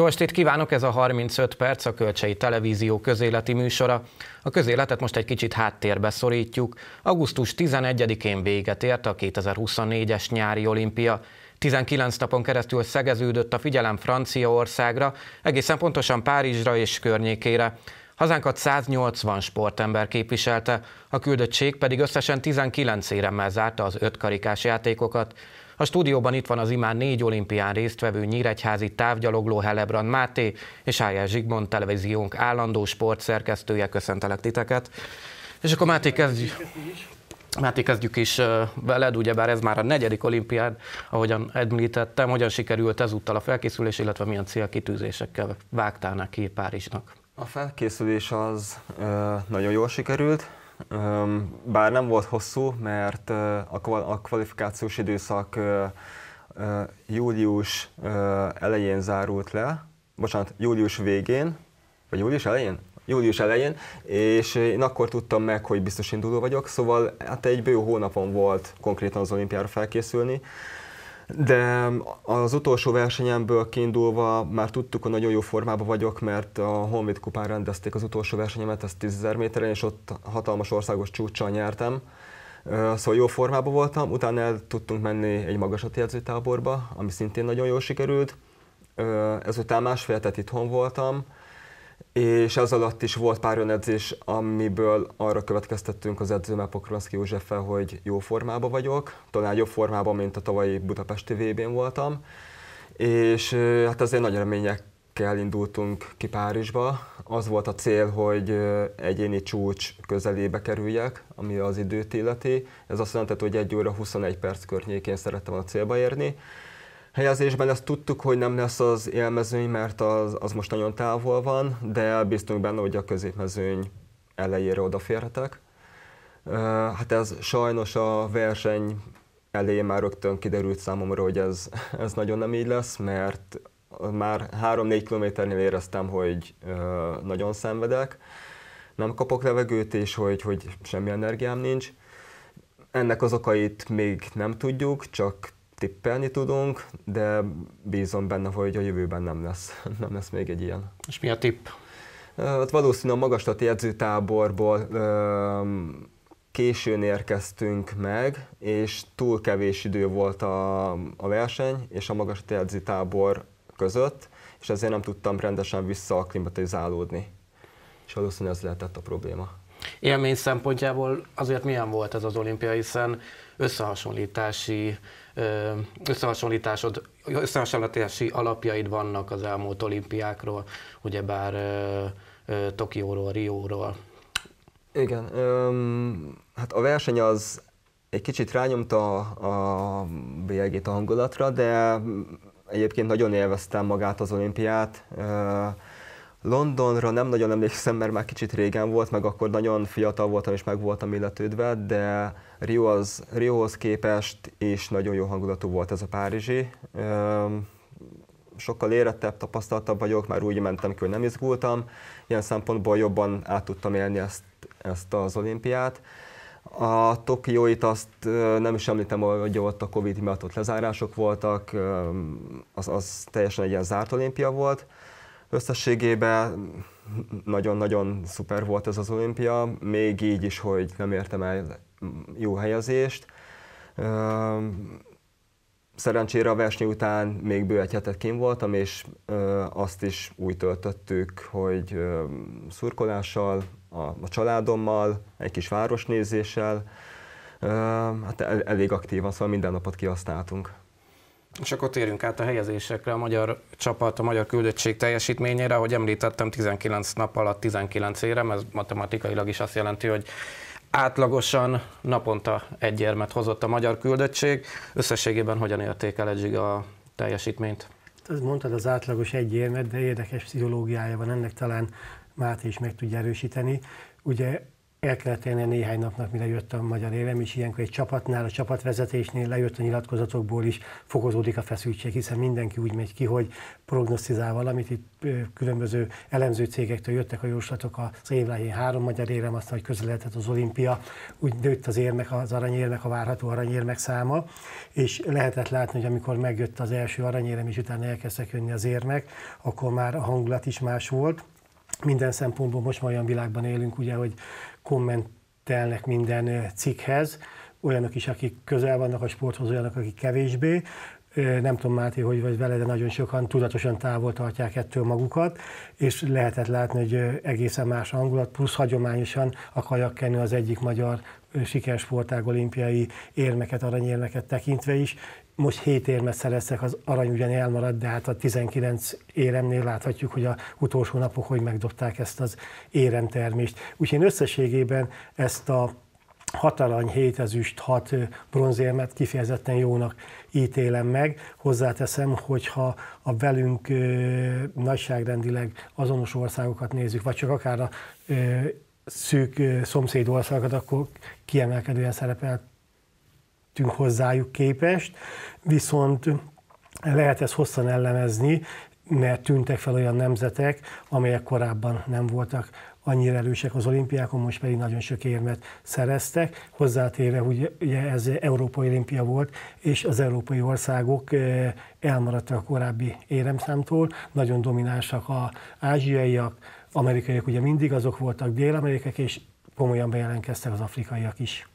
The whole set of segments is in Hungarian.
Jó estét kívánok, ez a 35 perc a Kölcsei Televízió közéleti műsora. A közéletet most egy kicsit háttérbe szorítjuk. Augusztus 11-én véget ért a 2024-es nyári olimpia. 19 napon keresztül szegeződött a figyelem Franciaországra, egészen pontosan Párizsra és környékére. Hazánkat 180 sportember képviselte, a küldöttség pedig összesen 19 éremmel zárta az ötkarikás játékokat. A stúdióban itt van az imán négy olimpián résztvevő nyíregyházi távgyalogló Helebrand Máté és Ájás Zsigmond televíziónk állandó sportszerkesztője. Köszöntelek titeket. És akkor Máté kezdjük. Máté, kezdjük is veled, ugyebár ez már a negyedik olimpiád, ahogyan említettem, hogyan sikerült ezúttal a felkészülés, illetve milyen célkitűzésekkel vágtál neki Párizsnak? A felkészülés az ö, nagyon jól sikerült, bár nem volt hosszú, mert a kvalifikációs időszak július elején zárult le, bocsánat, július végén, vagy július elején? Július elején, és én akkor tudtam meg, hogy biztos induló vagyok, szóval hát egy bő hónapon volt konkrétan az olimpiára felkészülni, de az utolsó versenyemből kiindulva már tudtuk, hogy nagyon jó formában vagyok, mert a Honvéd kupán rendezték az utolsó versenyemet, ezt 10.000 méteren, és ott hatalmas országos csúccsal nyertem. Szóval jó formában voltam, utána el tudtunk menni egy magasati edzőtáborba, ami szintén nagyon jól sikerült. Ezután másfél itthon voltam, és ez alatt is volt pár olyan edzés, amiből arra következtettünk az edzőmmel Pokroszki Józseffel, hogy jó formában vagyok, talán jobb formában, mint a tavalyi Budapesti VB-n voltam, és hát azért nagy reményekkel indultunk ki Párizsba. Az volt a cél, hogy egyéni csúcs közelébe kerüljek, ami az időt illeti. Ez azt jelenti, hogy egy óra 21 perc környékén szerettem a célba érni helyezésben ezt tudtuk, hogy nem lesz az élmezőny, mert az, az most nagyon távol van, de bíztunk benne, hogy a középmezőny elejére odaférhetek. Hát ez sajnos a verseny elején már rögtön kiderült számomra, hogy ez, ez nagyon nem így lesz, mert már 3-4 kilométernél éreztem, hogy nagyon szenvedek, nem kapok levegőt, és hogy, hogy semmi energiám nincs. Ennek az okait még nem tudjuk, csak tippelni tudunk, de bízom benne, hogy a jövőben nem lesz, nem lesz még egy ilyen. És mi a tipp? Hát valószínűleg a magastati edzőtáborból későn érkeztünk meg, és túl kevés idő volt a, a verseny és a magastati edzőtábor között, és ezért nem tudtam rendesen visszaaklimatizálódni. És valószínűleg ez lehetett a probléma. Élmény szempontjából azért milyen volt ez az olimpia, hiszen összehasonlítási összehasonlításod, összehasonlítási alapjaid vannak az elmúlt olimpiákról, ugyebár Tokióról, Rióról. Igen, öm, hát a verseny az egy kicsit rányomta a, bélyegét a hangulatra, de egyébként nagyon élveztem magát az olimpiát. Londonra nem nagyon emlékszem, mert már kicsit régen volt, meg akkor nagyon fiatal voltam és meg voltam illetődve, de Rio az, Riohoz képest is nagyon jó hangulatú volt ez a Párizsi. Sokkal érettebb, tapasztaltabb vagyok, már úgy mentem ki, hogy nem izgultam. Ilyen szempontból jobban át tudtam élni ezt, ezt az olimpiát. A Tokióit azt nem is említem, hogy ott a Covid miatt ott lezárások voltak, az, az teljesen egy ilyen zárt olimpia volt. Összességében nagyon-nagyon szuper volt ez az olimpia, még így is, hogy nem értem el jó helyezést. Szerencsére a verseny után még bő egy hetet kim voltam, és azt is úgy töltöttük, hogy szurkolással, a, a családommal, egy kis városnézéssel, hát elég aktívan, szóval minden napot kihasználtunk. És akkor térjünk át a helyezésekre, a magyar csapat, a magyar küldöttség teljesítményére. Ahogy említettem, 19 nap alatt 19 érem, ez matematikailag is azt jelenti, hogy átlagosan naponta egy érmet hozott a magyar küldöttség. Összességében hogyan értékeled Zsiga a teljesítményt? Azt mondtad az átlagos egy érmet, de érdekes pszichológiája van ennek, talán Máté is meg tudja erősíteni. Ugye el kellett tenni néhány napnak, mire jött a magyar élem, és ilyenkor egy csapatnál, a csapatvezetésnél lejött a nyilatkozatokból is, fokozódik a feszültség, hiszen mindenki úgy megy ki, hogy prognosztizál valamit. Itt különböző elemző cégektől jöttek a jóslatok az évlájén három magyar érem, aztán, hogy közeledett az olimpia, úgy nőtt az érmek, az aranyérmek, a várható aranyérmek száma, és lehetett látni, hogy amikor megjött az első aranyérem, és utána elkezdtek jönni az érmek, akkor már a hangulat is más volt. Minden szempontból most már olyan világban élünk, ugye, hogy kommentelnek minden cikkhez, olyanok is, akik közel vannak a sporthoz, olyanok, akik kevésbé. Nem tudom, Máté, hogy vagy vele, de nagyon sokan tudatosan távol tartják ettől magukat, és lehetett látni, hogy egészen más hangulat, plusz hagyományosan a kajakkenő az egyik magyar sikersportág olimpiai érmeket, aranyérmeket tekintve is. Most 7 érmet szereztek, az arany ugyan elmaradt, de hát a 19 éremnél láthatjuk, hogy a utolsó napok hogy megdobták ezt az éremtermést. Úgyhogy én összességében ezt a hat arany, hét ezüst, hat bronzérmet kifejezetten jónak ítélem meg. Hozzáteszem, hogyha a velünk ö, nagyságrendileg azonos országokat nézzük, vagy csak akár a ö, szűk ö, szomszéd országokat, akkor kiemelkedően szerepeltünk hozzájuk képest, viszont lehet ezt hosszan ellemezni, mert tűntek fel olyan nemzetek, amelyek korábban nem voltak annyira erősek az olimpiákon, most pedig nagyon sok érmet szereztek. Hozzátéve, ugye ez Európai Olimpia volt, és az európai országok eh, elmaradtak a korábbi éremszámtól, nagyon dominánsak a ázsiaiak, amerikaiak ugye mindig azok voltak, dél-amerikák, és komolyan bejelentkeztek az afrikaiak is.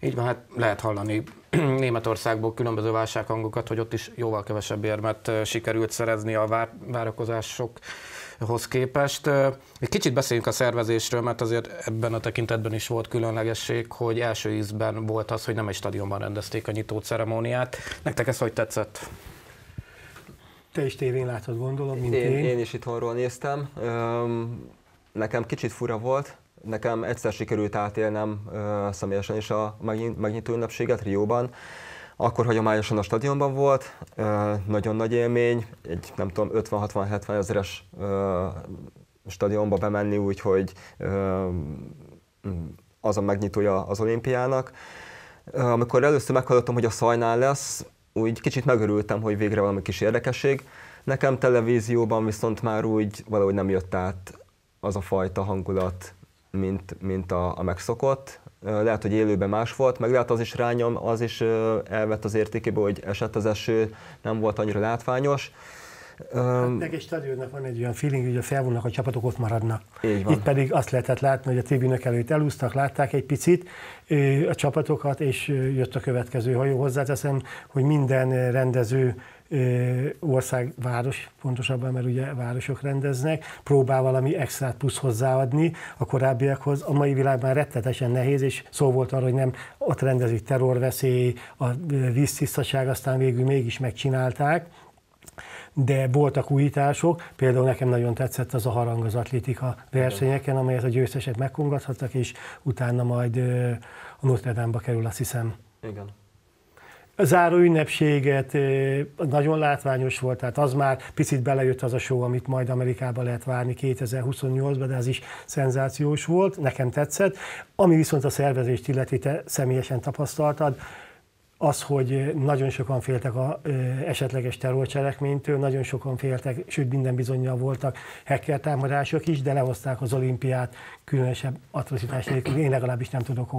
Így van, hát lehet hallani Németországból különböző válsághangokat, hogy ott is jóval kevesebb érmet eh, sikerült szerezni a vár, várakozások hoz képest. Egy kicsit beszéljünk a szervezésről, mert azért ebben a tekintetben is volt különlegesség, hogy első ízben volt az, hogy nem egy stadionban rendezték a nyitó ceremóniát. Nektek ez hogy tetszett? Te is tévén látod, gondolom, mint én. Én, én is itthonról néztem. Nekem kicsit fura volt, nekem egyszer sikerült átélnem személyesen is a megnyitó ünnepséget Rióban akkor hagyományosan a stadionban volt, nagyon nagy élmény, egy nem tudom 50-60-70 ezeres stadionba bemenni, úgyhogy az a megnyitója az olimpiának. Amikor először meghallottam, hogy a szajnál lesz, úgy kicsit megörültem, hogy végre valami kis érdekesség. Nekem televízióban viszont már úgy valahogy nem jött át az a fajta hangulat, mint, mint a, a megszokott lehet, hogy élőben más volt, meg lehet az is rányom, az is elvett az értékéből, hogy esett az eső, nem volt annyira látványos. Hát egy stadionnak van egy olyan feeling, hogy a felvonnak a csapatok ott maradnak. Itt pedig azt lehetett látni, hogy a tribünök előtt elúztak, látták egy picit a csapatokat, és jött a következő hajó. Hozzáteszem, hogy minden rendező ország, város, pontosabban, mert ugye városok rendeznek, próbál valami extrát plusz hozzáadni a korábbiakhoz. A mai világban rettetesen nehéz, és szó volt arról, hogy nem ott rendezik terrorveszély, a víztisztaság, aztán végül mégis megcsinálták de voltak újítások, például nekem nagyon tetszett az a harang az atlétika versenyeken, amelyet a győztesek megkongathattak, és utána majd a Notre Dame-ba kerül, azt hiszem. Igen. A záró ünnepséget nagyon látványos volt, tehát az már picit belejött az a show, amit majd Amerikában lehet várni 2028-ban, de az is szenzációs volt, nekem tetszett. Ami viszont a szervezést illeti, te személyesen tapasztaltad, az, hogy nagyon sokan féltek a esetleges terrorcselekménytől, nagyon sokan féltek, sőt minden bizonyal voltak hacker támadások is, de lehozták az olimpiát különösebb atrocitás nélkül. Én legalábbis nem tudok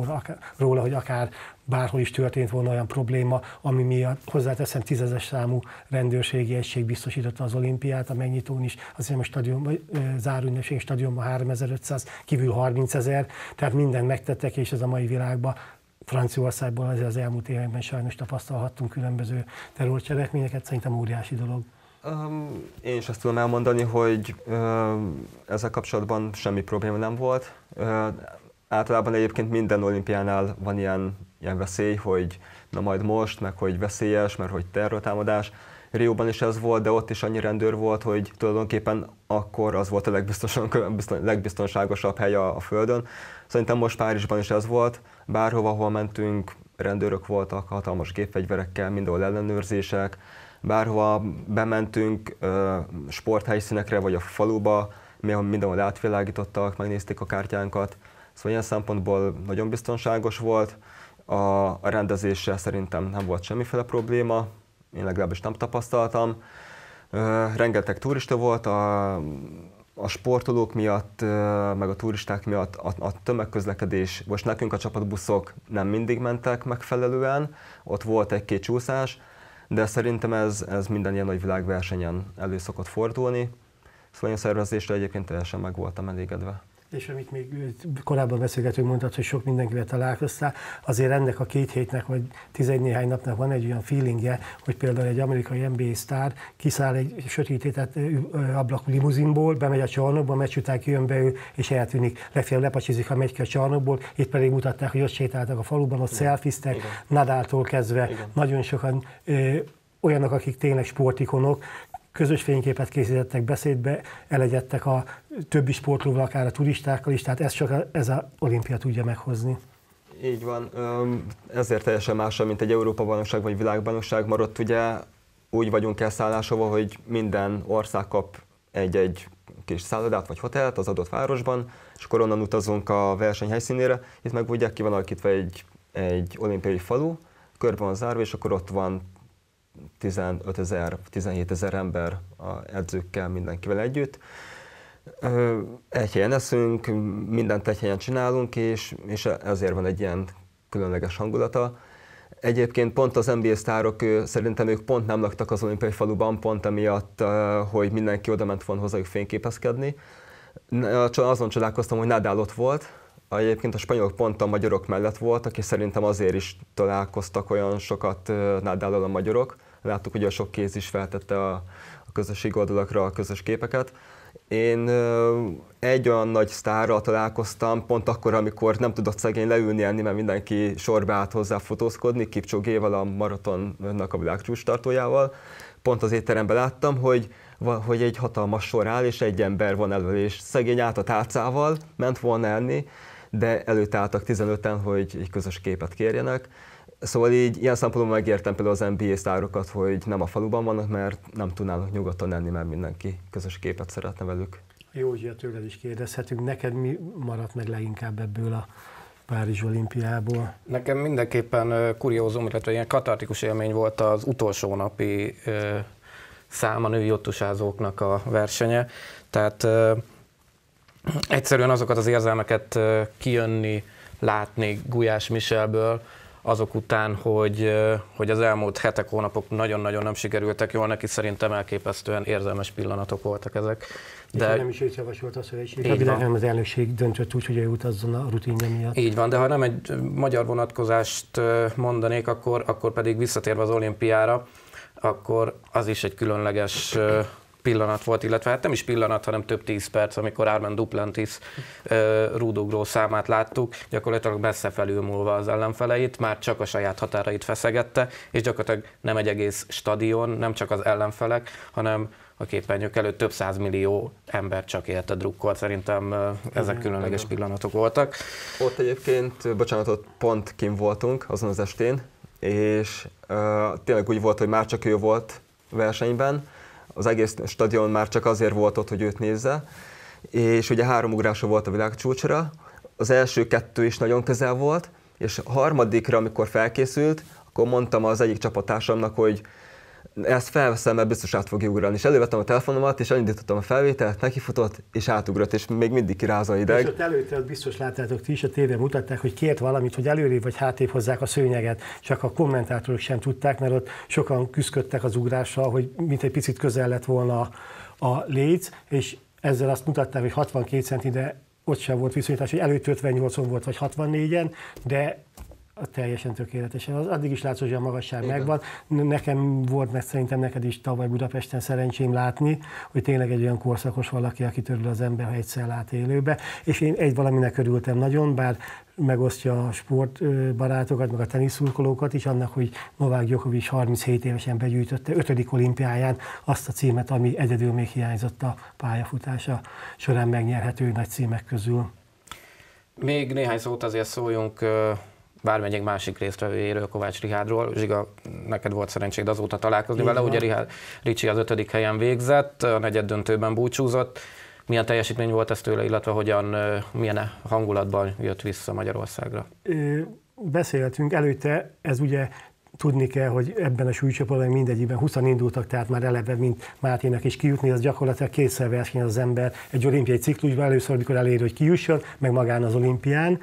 róla, hogy akár bárhol is történt volna olyan probléma, ami miatt hozzáteszem tízezes számú rendőrségi egység biztosította az olimpiát, a megnyitón is, azt hiszem a stadion, vagy záróünnepség stadionban 3500, kívül 30 ezer, tehát mindent megtettek, és ez a mai világban Franciaországból azért az elmúlt években sajnos tapasztalhattunk különböző terrorcselekményeket, szerintem óriási dolog. Um, én is azt tudom elmondani, hogy uh, ezzel kapcsolatban semmi probléma nem volt. Uh, általában egyébként minden olimpiánál van ilyen, ilyen veszély, hogy na majd most, meg hogy veszélyes, mert hogy terrortámadás. Rióban is ez volt, de ott is annyi rendőr volt, hogy tulajdonképpen akkor az volt a legbiztonságosabb hely a, a Földön. Szerintem most Párizsban is ez volt. Bárhova, ahol mentünk, rendőrök voltak hatalmas gépfegyverekkel, mindenhol ellenőrzések. Bárhova bementünk sporthelyszínekre vagy a faluba, mindenhol átvilágítottak, megnézték a kártyánkat. Szóval ilyen szempontból nagyon biztonságos volt. A, rendezéssel szerintem nem volt semmiféle probléma, én legalábbis nem tapasztaltam. Rengeteg turista volt, a, a sportolók miatt, meg a turisták miatt a, a tömegközlekedés, most nekünk a csapatbuszok nem mindig mentek megfelelően, ott volt egy-két csúszás, de szerintem ez, ez minden ilyen nagy világversenyen elő szokott fordulni. Szóval a szervezésre egyébként teljesen meg voltam elégedve és amit még korábban beszélgetünk, mondtad, hogy sok mindenkivel találkoztál, azért ennek a két hétnek, vagy tizegy néhány napnak van egy olyan feelingje, hogy például egy amerikai NBA sztár kiszáll egy sötétített ablakú limuzinból, bemegy a csarnokba, meccs után kijön be ő, és eltűnik, legfeljebb lepacsizik, ha megy ki a csarnokból, itt pedig mutatták, hogy ott sétáltak a faluban, ott szelfiztek, Nadáltól kezdve, Igen. nagyon sokan ö, olyanok, akik tényleg sportikonok, közös fényképet készítettek, beszédbe elegyedtek a többi sportlóval, akár a turistákkal is, tehát ez csak ez a olimpia tudja meghozni. Így van, ezért teljesen más, mint egy Európa-bajnokság vagy világbajnokság, mert ott ugye úgy vagyunk elszállásova, hogy minden ország kap egy-egy kis szállodát vagy hotelt az adott városban, és akkor onnan utazunk a verseny helyszínére, itt meg ugye ki van alakítva egy, egy olimpiai falu, körbe van zárva, és akkor ott van 15 ezer, 17 ezer ember a edzőkkel, mindenkivel együtt. Egy helyen eszünk, mindent egy helyen csinálunk, és, és ezért van egy ilyen különleges hangulata. Egyébként pont az NBA sztárok, szerintem ők pont nem laktak az olimpiai faluban, pont emiatt, hogy mindenki oda ment volna hozzájuk fényképezkedni. Azon csodálkoztam, hogy Nadal ott volt, Egyébként a spanyolok pont a magyarok mellett voltak, és szerintem azért is találkoztak olyan sokat Nadal a magyarok, Láttuk, hogy a sok kéz is feltette a, a közösség oldalakra a közös képeket. Én egy olyan nagy sztárral találkoztam, pont akkor, amikor nem tudott szegény leülni enni, mert mindenki sorba állt hozzá fotózkodni, Kipcsogéval, a maratonnak a világcsúcs tartójával. Pont az étteremben láttam, hogy hogy egy hatalmas sor áll, és egy ember van elő, és szegény állt a tálcával, ment volna enni, de előtt álltak 15-en, hogy egy közös képet kérjenek. Szóval így ilyen szempontból megértem például az NBA sztárokat, hogy nem a faluban vannak, mert nem tudnának nyugodtan enni, mert mindenki közös képet szeretne velük. Józsia, tőled is kérdezhetünk, neked mi maradt meg leginkább ebből a Párizs olimpiából? Nekem mindenképpen kuriózum, illetve ilyen katartikus élmény volt az utolsó napi száma női ottusázóknak a versenye. Tehát egyszerűen azokat az érzelmeket kijönni, látni Gulyás Michelből, azok után, hogy, hogy az elmúlt hetek, hónapok nagyon-nagyon nem sikerültek jól, neki szerintem elképesztően érzelmes pillanatok voltak ezek. De és nem is őt javasolt a szövetség, hanem az elnökség döntött úgy, hogy ő utazzon a rutinja miatt. Így van, de ha nem egy magyar vonatkozást mondanék, akkor, akkor pedig visszatérve az olimpiára, akkor az is egy különleges pillanat volt, illetve hát nem is pillanat, hanem több tíz perc, amikor Armand Duplantis rúdogró számát láttuk, gyakorlatilag messze felülmúlva az ellenfeleit, már csak a saját határait feszegette, és gyakorlatilag nem egy egész stadion, nem csak az ellenfelek, hanem a képernyők előtt több millió ember csak érte drukkolt. Szerintem ezek különleges pillanatok voltak. Ott egyébként, bocsánat, ott pont kim voltunk azon az estén, és uh, tényleg úgy volt, hogy már csak ő volt versenyben, az egész stadion már csak azért volt ott, hogy őt nézze, és ugye három ugrása volt a világcsúcsra, az első kettő is nagyon közel volt, és a harmadikra, amikor felkészült, akkor mondtam az egyik csapattársamnak, hogy ezt felveszem, mert biztos át fogja ugrani. És elővettem a telefonomat, és elindítottam a felvételt, nekifutott, és átugrott, és még mindig kirázza a ideg. És ott előtte, ott biztos láttátok ti is, a tévén mutatták, hogy kért valamit, hogy előrébb vagy hátrébb hozzák a szőnyeget, csak a kommentátorok sem tudták, mert ott sokan küzdöttek az ugrással, hogy mint egy picit közel lett volna a léc, és ezzel azt mutatták, hogy 62 centi, de ott sem volt viszonyítás, hogy előtt 58-on volt, vagy 64-en, de teljesen tökéletesen. Az addig is látszott, hogy a magasság Igen. megvan. Nekem volt, mert szerintem neked is tavaly Budapesten szerencsém látni, hogy tényleg egy olyan korszakos valaki, aki törül az ember, ha egyszer lát élőbe. És én egy valaminek örültem nagyon, bár megosztja a sportbarátokat, meg a teniszurkolókat is, annak, hogy Novák Djokovic 37 évesen begyűjtötte 5. olimpiáján azt a címet, ami egyedül még hiányzott a pályafutása során megnyerhető nagy címek közül. Még néhány szót azért szóljunk bármelyik másik résztvevőjéről, Kovács Rihádról. Zsiga, neked volt szerencséd azóta találkozni Így vele, ugye Rihárd, Ricsi az ötödik helyen végzett, a negyed döntőben búcsúzott. Milyen teljesítmény volt ez tőle, illetve hogyan, milyen hangulatban jött vissza Magyarországra? Beszéltünk előtte, ez ugye tudni kell, hogy ebben a súlycsoportban mindegyikben 20 indultak, tehát már eleve, mint Máténak is kijutni, az gyakorlatilag kétszer verseny az ember egy olimpiai ciklusban, először, amikor elér, hogy kijusson, meg magán az olimpián.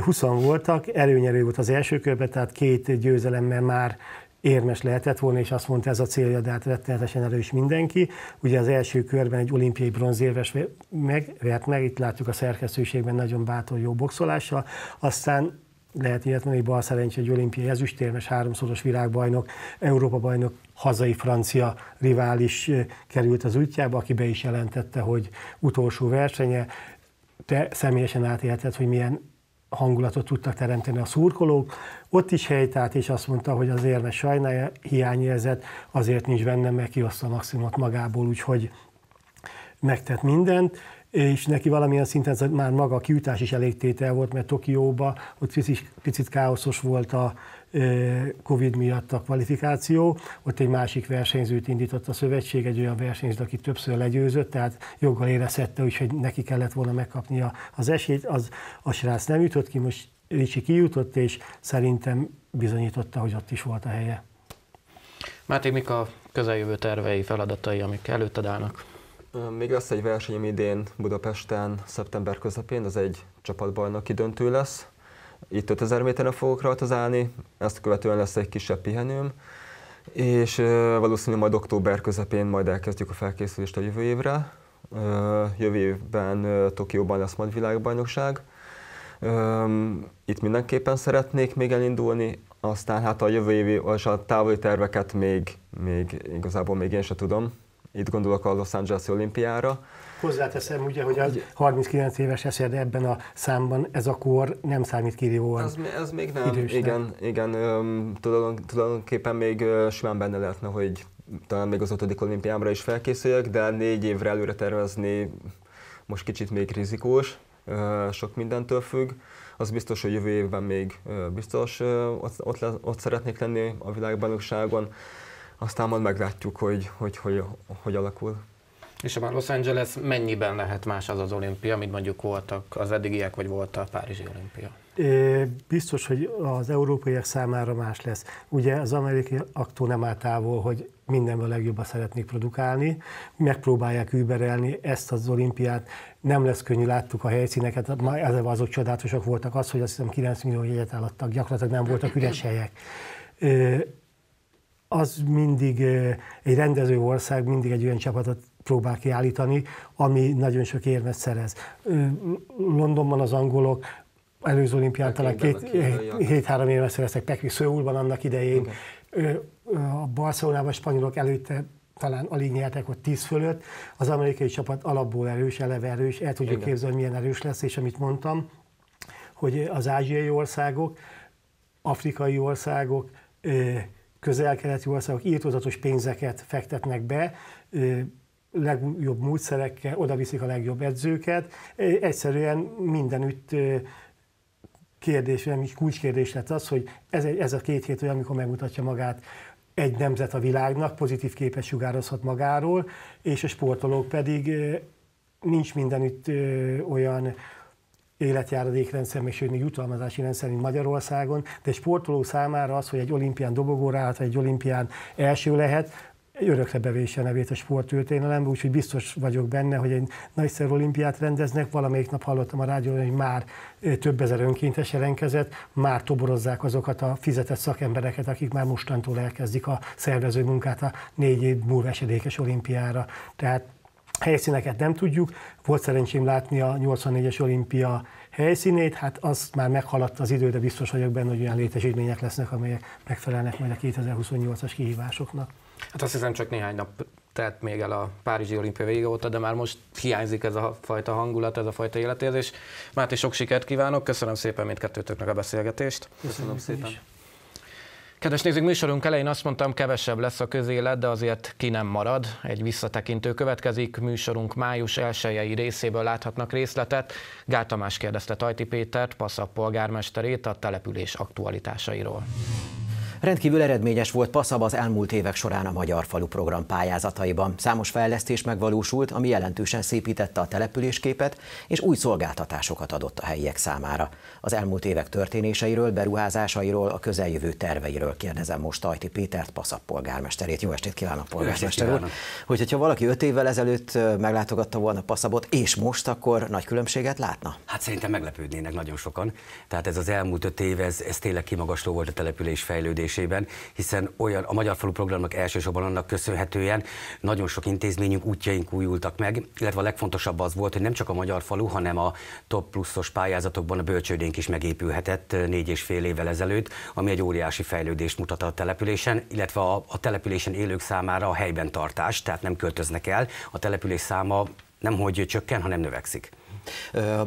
20 voltak, erőnyerő volt az első körben, tehát két győzelemmel már érmes lehetett volna, és azt mondta ez a célja, de hát rettenetesen erős mindenki. Ugye az első körben egy olimpiai bronzérves megvert meg, itt látjuk a szerkesztőségben nagyon bátor jó boxolással, aztán lehet ilyet mondani, bal szerencsé egy olimpiai ezüstérmes, háromszoros világbajnok, Európa bajnok, hazai francia rivális került az útjába, aki be is jelentette, hogy utolsó versenye. Te személyesen átélted, hogy milyen hangulatot tudtak teremteni a szurkolók. Ott is helytált, és azt mondta, hogy az érme sajnálja, hiányérzet, azért nincs bennem, mert kihozta a maximumot magából, úgyhogy megtett mindent és neki valamilyen szinten már maga a kiutás is elég tétel volt, mert Tokióba ott picit, picit káoszos volt a Covid miatt a kvalifikáció, ott egy másik versenyzőt indított a szövetség, egy olyan versenyzőt, aki többször legyőzött, tehát joggal érezhette, úgyhogy neki kellett volna megkapnia az esélyt, az a srác nem jutott ki, most Ricsi kijutott, és szerintem bizonyította, hogy ott is volt a helye. Máté, mik a közeljövő tervei, feladatai, amik előtted állnak? Még lesz egy versenyem idén Budapesten szeptember közepén, az egy csapatbajnoki döntő lesz. Itt 5000 méteren fogok rajta állni, ezt követően lesz egy kisebb pihenőm, és valószínűleg majd október közepén majd elkezdjük a felkészülést a jövő évre. Jövő évben Tokióban lesz majd világbajnokság. Itt mindenképpen szeretnék még elindulni, aztán hát a jövő évi, és a távoli terveket még, még igazából még én sem tudom, itt gondolok a Los Angeles olimpiára. Hozzáteszem ugye, hogy a 39 éves eszed ebben a számban ez a kor nem számít kirívóan. Ez, ez még nem, idősnek. igen, igen tulajdonképpen még simán benne lehetne, hogy talán még az ötödik olimpiámra is felkészüljek, de négy évre előre tervezni most kicsit még rizikós, sok mindentől függ. Az biztos, hogy jövő évben még biztos ott, ott, ott szeretnék lenni a világbajnokságon aztán majd meglátjuk, hogy hogy, hogy, hogy alakul. És a Los Angeles mennyiben lehet más az az olimpia, mint mondjuk voltak az eddigiek, vagy volt a Párizsi olimpia? Biztos, hogy az európaiak számára más lesz. Ugye az amerikai aktól nem áll távol, hogy mindenben a legjobban szeretnék produkálni, megpróbálják überelni ezt az olimpiát, nem lesz könnyű, láttuk a helyszíneket, ezzel azok csodálatosak voltak. Az, hogy azt hiszem 9 millió jegyet állattak, gyakorlatilag nem voltak üres helyek. Az mindig egy rendező ország mindig egy olyan csapatot próbál kiállítani, ami nagyon sok érmet szerez. Londonban az angolok előző olimpián talán két-három érmet szereztek Pekvi Szőulban annak idején. Okay. A Barcelonában a spanyolok előtte talán alig nyertek ott 10 fölött. Az amerikai csapat alapból erős, eleve erős, el tudjuk Igen. képzelni, milyen erős lesz, és amit mondtam, hogy az ázsiai országok, afrikai országok, közel-keleti országok írtózatos pénzeket fektetnek be, legjobb módszerekkel, oda viszik a legjobb edzőket. Egyszerűen mindenütt kérdés, is kulcskérdés lett az, hogy ez, ez a két hét olyan, amikor megmutatja magát egy nemzet a világnak, pozitív képet sugározhat magáról, és a sportolók pedig nincs mindenütt olyan életjáradékrendszer, még sőt még jutalmazási rendszer, mint Magyarországon, de sportoló számára az, hogy egy olimpián dobogóra állt, egy olimpián első lehet, örökre bevése a nevét a sporttörténelembe, úgyhogy biztos vagyok benne, hogy egy nagyszerű olimpiát rendeznek. Valamelyik nap hallottam a rádión, hogy már több ezer önkéntes jelentkezett, már toborozzák azokat a fizetett szakembereket, akik már mostantól elkezdik a szervező munkát a négy év múlva esedékes olimpiára. Tehát helyszíneket nem tudjuk. Volt szerencsém látni a 84-es olimpia helyszínét, hát az már meghaladta az idő, de biztos vagyok benne, hogy olyan létesítmények lesznek, amelyek megfelelnek majd a 2028-as kihívásoknak. Hát azt hiszem csak néhány nap telt még el a Párizsi olimpia vége óta, de már most hiányzik ez a fajta hangulat, ez a fajta életérzés. Máté, sok sikert kívánok, köszönöm szépen mindkettőtöknek a beszélgetést. Köszönöm, köszönöm szépen. Kedves nézők, műsorunk elején azt mondtam, kevesebb lesz a közélet, de azért ki nem marad. Egy visszatekintő következik. Műsorunk május elsőjei részéből láthatnak részletet. Gál Tamás kérdezte Tajti Pétert, Passzapp polgármesterét a település aktualitásairól. Rendkívül eredményes volt Paszab az elmúlt évek során a Magyar Falu program pályázataiban. Számos fejlesztés megvalósult, ami jelentősen szépítette a településképet, és új szolgáltatásokat adott a helyiek számára. Az elmúlt évek történéseiről, beruházásairól, a közeljövő terveiről kérdezem most Ajti Pétert, Paszab polgármesterét. Jó estét kívánok, polgármester úr! Hogyha valaki öt évvel ezelőtt meglátogatta volna Paszabot, és most, akkor nagy különbséget látna? Hát szerintem meglepődnének nagyon sokan. Tehát ez az elmúlt öt év, ez, ez tényleg kimagasló volt a település fejlődésében, hiszen olyan a Magyar Falu programnak elsősorban annak köszönhetően nagyon sok intézményünk, útjaink újultak meg, illetve a legfontosabb az volt, hogy nem csak a Magyar Falu, hanem a top pluszos pályázatokban a bölcsődénk is megépülhetett négy és fél évvel ezelőtt, ami egy óriási fejlődést mutat a településen, illetve a, a településen élők számára a helyben tartás, tehát nem költöznek el, a település száma nem hogy csökken, hanem növekszik.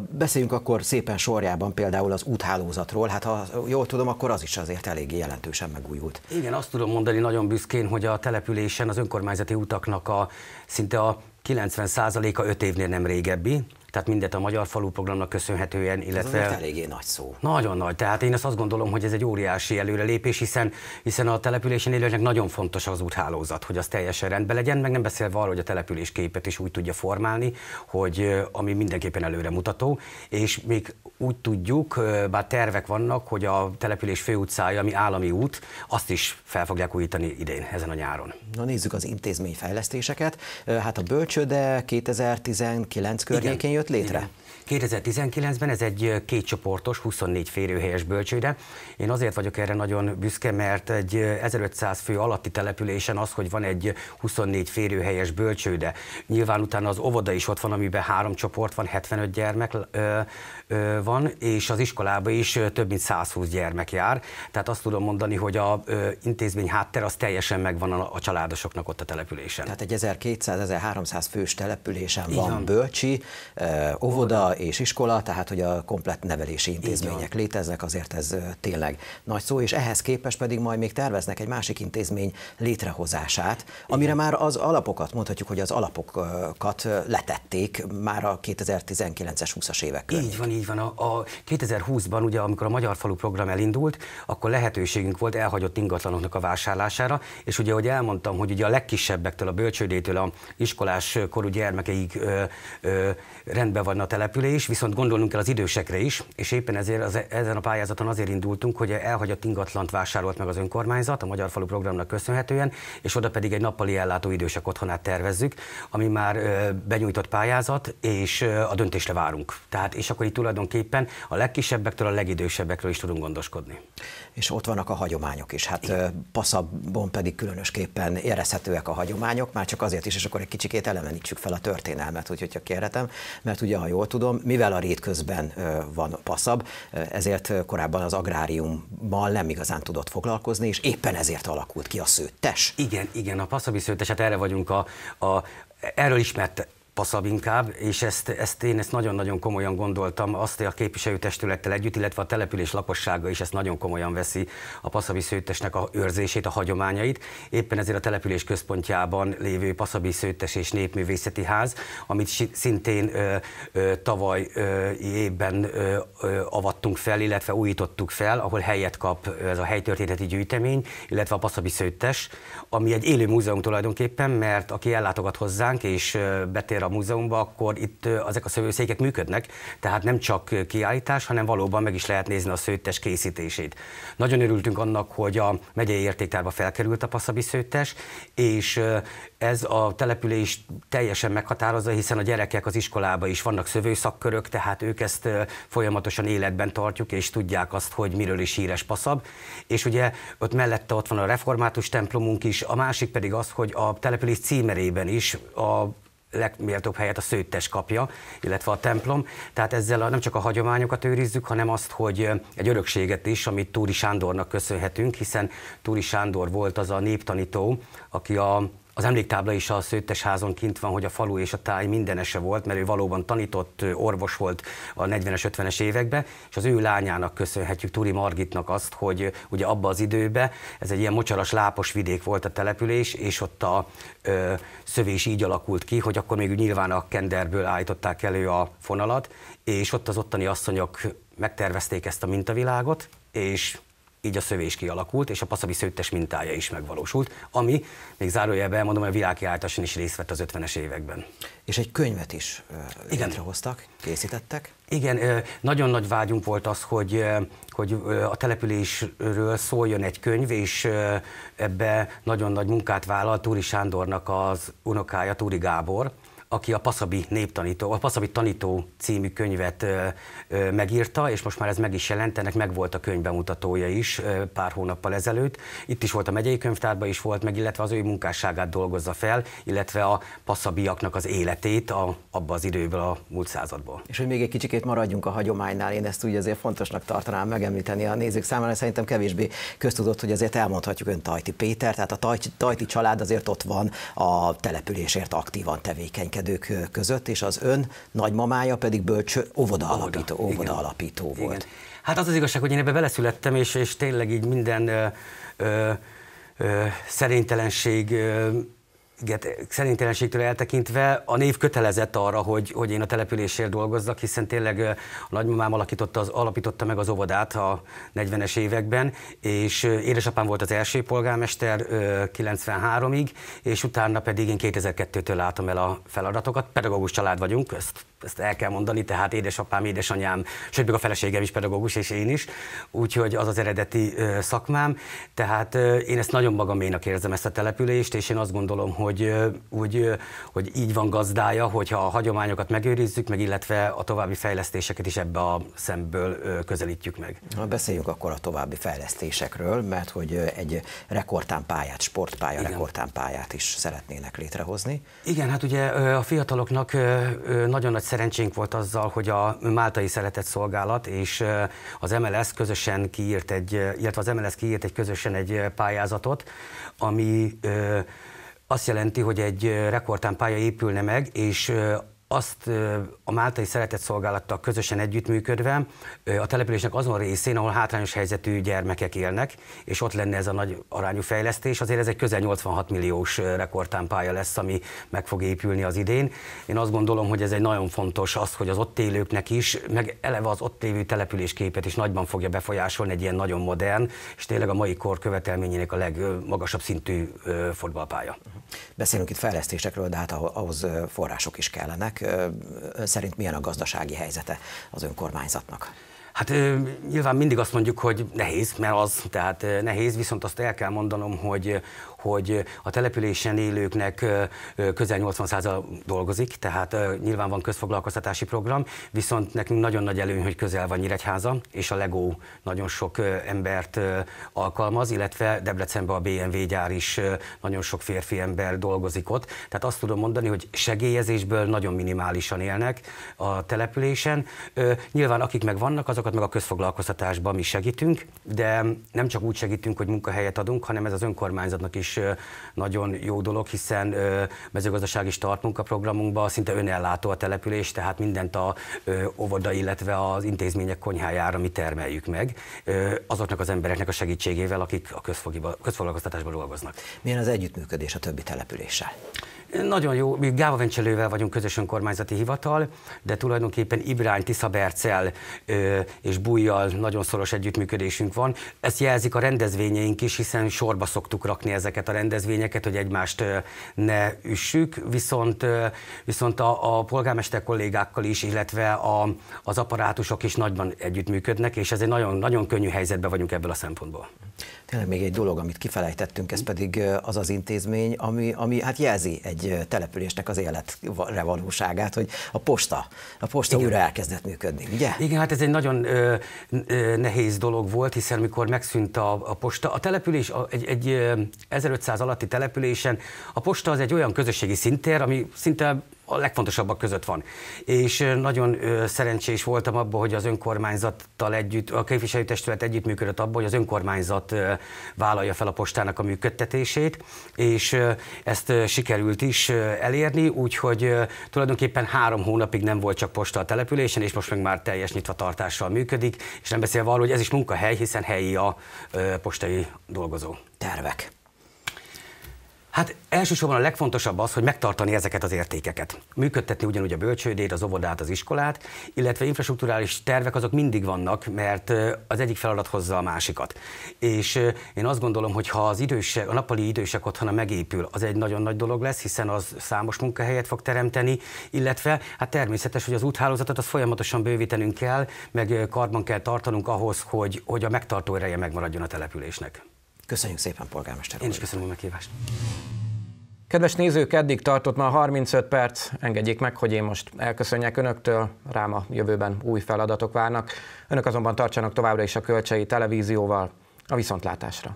Beszéljünk akkor szépen sorjában például az úthálózatról, hát ha jól tudom, akkor az is azért eléggé jelentősen megújult. Igen, azt tudom mondani nagyon büszkén, hogy a településen az önkormányzati utaknak a szinte a 90%-a 5 évnél nem régebbi, tehát mindet a Magyar Falu programnak köszönhetően, illetve... Ez eléggé nagy szó. Nagyon nagy, tehát én azt gondolom, hogy ez egy óriási előrelépés, hiszen, hiszen a településen élőknek nagyon fontos az úthálózat, hogy az teljesen rendben legyen, meg nem beszélve arról, hogy a település képet is úgy tudja formálni, hogy ami mindenképpen előre mutató, és még úgy tudjuk, bár tervek vannak, hogy a település főutcája, ami állami út, azt is fel fogják újítani idén, ezen a nyáron. Na nézzük az intézményfejlesztéseket. Hát a bölcsőde 2019 környékén jött létre? Igen. 2019-ben ez egy kétcsoportos, 24 férőhelyes bölcsőde. Én azért vagyok erre nagyon büszke, mert egy 1500 fő alatti településen az, hogy van egy 24 férőhelyes bölcsőde. Nyilván utána az óvoda is ott van, amiben három csoport van, 75 gyermek van, és az iskolába is több mint 120 gyermek jár. Tehát azt tudom mondani, hogy a intézmény háttér az teljesen megvan a, családosoknak ott a településen. Tehát egy 1200-1300 fős településen van, van bölcsi, óvoda, és iskola, tehát hogy a komplett nevelési intézmények léteznek, azért ez tényleg nagy szó, és ehhez képest pedig majd még terveznek egy másik intézmény létrehozását, amire Igen. már az alapokat, mondhatjuk, hogy az alapokat letették már a 2019-es 20-as évek. Így van, így van. A, a 2020-ban, ugye, amikor a Magyar Falu program elindult, akkor lehetőségünk volt elhagyott ingatlanoknak a vásárlására, és ugye, ahogy elmondtam, hogy ugye a legkisebbektől, a bölcsődétől a iskolás korú gyermekeig ö, ö, rendben van a település, viszont gondolnunk kell az idősekre is, és éppen ezért az, ezen a pályázaton azért indultunk, hogy elhagyott ingatlant vásárolt meg az önkormányzat a Magyar Falu programnak köszönhetően, és oda pedig egy nappali ellátó idősek otthonát tervezzük, ami már benyújtott pályázat, és a döntésre várunk. Tehát, és akkor itt tulajdonképpen a legkisebbektől a legidősebbekről is tudunk gondoskodni. És ott vannak a hagyományok is. Hát Passzabon pedig különösképpen érezhetőek a hagyományok, már csak azért is, és akkor egy kicsikét elemenítsük fel a történelmet, úgyhogy ha kérhetem, mert ugye, ha jól tudom, mivel a rét közben van passzab, ezért korábban az agráriummal nem igazán tudott foglalkozni, és éppen ezért alakult ki a szőttes. Igen, igen, a passzabi szőttes, hát erre vagyunk a, a erről ismert passzabb inkább, és ezt, ezt én ezt nagyon-nagyon komolyan gondoltam, azt a képviselőtestülettel együtt, illetve a település lakossága is ezt nagyon komolyan veszi a passzabi szőttesnek a őrzését, a hagyományait. Éppen ezért a település központjában lévő passzabi szőttes és népművészeti ház, amit szintén ö, ö, tavaly ö, évben ö, ö, avattunk fel, illetve újítottuk fel, ahol helyet kap ez a helytörténeti gyűjtemény, illetve a passzabi szőttes, ami egy élő múzeum tulajdonképpen, mert aki ellátogat hozzánk és betér a múzeumba, akkor itt ezek a szövőszékek működnek, tehát nem csak kiállítás, hanem valóban meg is lehet nézni a szőttes készítését. Nagyon örültünk annak, hogy a megyei értéktárba felkerült a passzabi szőttes, és ez a település teljesen meghatározza, hiszen a gyerekek az iskolába is vannak szövőszakkörök, tehát ők ezt folyamatosan életben tartjuk, és tudják azt, hogy miről is híres passzab. És ugye ott mellette ott van a református templomunk is, a másik pedig az, hogy a település címerében is a legméltóbb helyet a szőttes kapja, illetve a templom. Tehát ezzel a, nem csak a hagyományokat őrizzük, hanem azt, hogy egy örökséget is, amit Túri Sándornak köszönhetünk, hiszen Túri Sándor volt az a néptanító, aki a az emléktábla is a Szőttes házon kint van, hogy a falu és a táj mindenese volt, mert ő valóban tanított orvos volt a 40-es, 50-es években, és az ő lányának köszönhetjük, Turi Margitnak azt, hogy ugye abba az időbe ez egy ilyen mocsaras, lápos vidék volt a település, és ott a ö, szövés így alakult ki, hogy akkor még nyilván a kenderből állították elő a fonalat, és ott az ottani asszonyok megtervezték ezt a mintavilágot, és így a szövés kialakult, és a passzabi szőttes mintája is megvalósult, ami, még zárójelben elmondom, a világkiáltáson is részt vett az 50-es években. És egy könyvet is Igen. létrehoztak, készítettek? Igen, nagyon nagy vágyunk volt az, hogy, hogy a településről szóljon egy könyv, és ebbe nagyon nagy munkát vállalt Túri Sándornak az unokája, Túri Gábor, aki a Paszabi néptanító, a Paszabi tanító című könyvet megírta, és most már ez meg is jelent, ennek meg volt a könyv bemutatója is pár hónappal ezelőtt. Itt is volt a megyei könyvtárban is volt meg, illetve az ő munkásságát dolgozza fel, illetve a passzabiaknak az életét a, abba az időből, a múlt századból. És hogy még egy kicsikét maradjunk a hagyománynál, én ezt úgy azért fontosnak tartanám megemlíteni a nézők számára, szerintem kevésbé köztudott, hogy azért elmondhatjuk ön Tajti Péter, tehát a Tajti, Tajti család azért ott van a településért aktívan tevékenykedik kereskedők között, és az ön nagymamája pedig bölcs óvoda alapító, óvoda alapító volt. Igen. Hát az az igazság, hogy én ebbe beleszülettem, és, és tényleg így minden ö, ö, ö, szerintelenség ö, igen, szerintelenségtől eltekintve a név kötelezett arra, hogy, hogy én a településért dolgozzak, hiszen tényleg a nagymamám alakította, az, alapította meg az óvodát a 40-es években, és édesapám volt az első polgármester 93-ig, és utána pedig én 2002-től látom el a feladatokat. Pedagógus család vagyunk, ezt ezt el kell mondani, tehát édesapám, édesanyám, sőt, még a feleségem is pedagógus, és én is, úgyhogy az az eredeti szakmám. Tehát én ezt nagyon magaménak érzem, ezt a települést, és én azt gondolom, hogy, hogy, hogy így van gazdája, hogyha a hagyományokat megőrizzük, meg illetve a további fejlesztéseket is ebbe a szemből közelítjük meg. Na, beszéljünk akkor a további fejlesztésekről, mert hogy egy rekordtámpályát, sportpálya Igen. rekordtámpályát is szeretnének létrehozni. Igen, hát ugye a fiataloknak nagyon nagy szerencsénk volt azzal, hogy a Máltai Szeretett Szolgálat és az MLS közösen kiírt egy, illetve az MLS kiírt egy közösen egy pályázatot, ami azt jelenti, hogy egy rekordtán épülne meg, és azt a Máltai Szeretett Szolgálattal közösen együttműködve a településnek azon részén, ahol hátrányos helyzetű gyermekek élnek, és ott lenne ez a nagy arányú fejlesztés, azért ez egy közel 86 milliós rekordtámpálya lesz, ami meg fog épülni az idén. Én azt gondolom, hogy ez egy nagyon fontos az, hogy az ott élőknek is, meg eleve az ott lévő településképet is nagyban fogja befolyásolni egy ilyen nagyon modern, és tényleg a mai kor követelményének a legmagasabb szintű fotballpálya. Beszélünk itt fejlesztésekről, de hát ahhoz források is kellenek. Szerint milyen a gazdasági helyzete az önkormányzatnak? Hát nyilván mindig azt mondjuk, hogy nehéz, mert az, tehát nehéz, viszont azt el kell mondanom, hogy, hogy a településen élőknek közel 80% dolgozik, tehát nyilván van közfoglalkoztatási program, viszont nekünk nagyon nagy előny, hogy közel van Nyíregyháza, és a LEGO nagyon sok embert alkalmaz, illetve Debrecenben a BMW gyár is nagyon sok férfi ember dolgozik ott. Tehát azt tudom mondani, hogy segélyezésből nagyon minimálisan élnek a településen. Nyilván akik meg vannak, azokat meg a közfoglalkoztatásban mi segítünk, de nem csak úgy segítünk, hogy munkahelyet adunk, hanem ez az önkormányzatnak is nagyon jó dolog, hiszen mezőgazdasági startmunkaprogramunkban szinte önellátó a település, tehát mindent a óvoda, illetve az intézmények konyhájára mi termeljük meg, azoknak az embereknek a segítségével, akik a közfoglalkoztatásban dolgoznak. Milyen az együttműködés a többi településsel? Nagyon jó, mi Gáva Vencselővel vagyunk közös önkormányzati hivatal, de tulajdonképpen Ibrány, Tiszabercel és Bújjal nagyon szoros együttműködésünk van. Ezt jelzik a rendezvényeink is, hiszen sorba szoktuk rakni ezeket a rendezvényeket, hogy egymást ne üssük, viszont, viszont a, a polgármester kollégákkal is, illetve a, az apparátusok is nagyban együttműködnek, és ez egy nagyon, nagyon könnyű helyzetben vagyunk ebből a szempontból. Tényleg még egy dolog, amit kifelejtettünk, ez pedig az az intézmény, ami, ami hát jelzi egy településnek az életre valóságát, hogy a posta, a posta újra elkezdett működni, ugye? Igen, hát ez egy nagyon ö, ö, nehéz dolog volt, hiszen mikor megszűnt a, a posta, a település, a, egy, egy 1500 alatti településen, a posta az egy olyan közösségi szintér, ami szinte a legfontosabbak között van. És nagyon szerencsés voltam abban, hogy az önkormányzattal együtt, a képviselőtestület együttműködött abban, hogy az önkormányzat vállalja fel a postának a működtetését, és ezt sikerült is elérni, úgyhogy tulajdonképpen három hónapig nem volt csak posta a településen, és most meg már teljes nyitvatartással működik, és nem beszélve arról, hogy ez is munkahely, hiszen helyi a postai dolgozó. Tervek. Hát elsősorban a legfontosabb az, hogy megtartani ezeket az értékeket. Működtetni ugyanúgy a bölcsődét, az óvodát, az iskolát, illetve infrastruktúrális tervek azok mindig vannak, mert az egyik feladat hozza a másikat. És én azt gondolom, hogy ha az idősek, a nappali idősek otthona megépül, az egy nagyon nagy dolog lesz, hiszen az számos munkahelyet fog teremteni, illetve hát természetes, hogy az úthálózatot az folyamatosan bővítenünk kell, meg karban kell tartanunk ahhoz, hogy, hogy a megtartó ereje megmaradjon a településnek. Köszönjük szépen, polgármester Én is köszönöm a meghívást. Kedves nézők, eddig tartott ma 35 perc. Engedjék meg, hogy én most elköszönjek önöktől, rám a jövőben új feladatok várnak. Önök azonban tartsanak továbbra is a Kölcsei Televízióval a viszontlátásra.